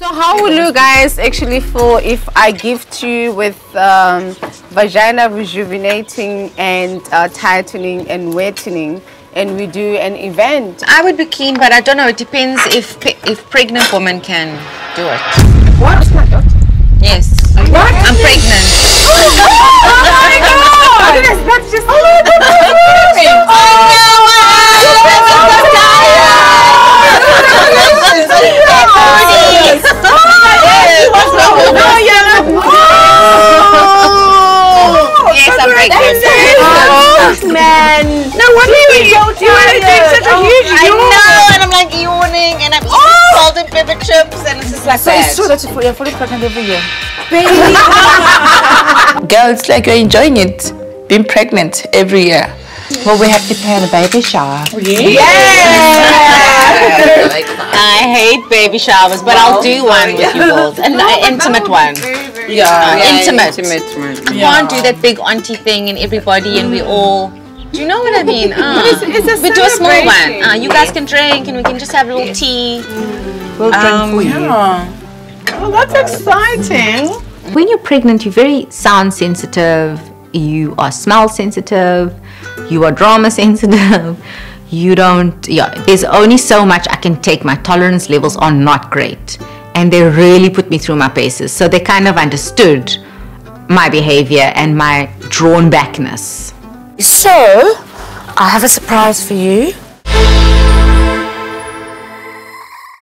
So how will you guys actually feel if I gift you with um, vagina rejuvenating and uh, tightening and wettening and we do an event? I would be keen, but I don't know. It depends if if pregnant woman can do it. What? Yes. What? I'm pregnant. Yes, Oh, oh, oh, oh. I'm pregnant. man! No wonder you were so tired. such a huge I know, and I'm like yawning, and I'm eating salt and pepper chips, and it's just like So that. it's true that you're you're fully pregnant every year. Girl, it's like you're enjoying it. Being pregnant every year. Well, we have to plan a baby shower. Yeah! I hate baby showers, but I'll do one with you both, an intimate one. Yeah. intimate. Intimate one. You can't do that big auntie thing and everybody and we all. Do you know what I mean? Uh, we do a small one. Uh, you guys can drink and we can just have a little tea. We'll drink for you. Oh, that's exciting. when you're pregnant, you're very sound sensitive, you are smell sensitive, you are drama sensitive. You don't, yeah, there's only so much I can take. My tolerance levels are not great. And they really put me through my paces. So they kind of understood my behavior and my drawn backness. So, I have a surprise for you.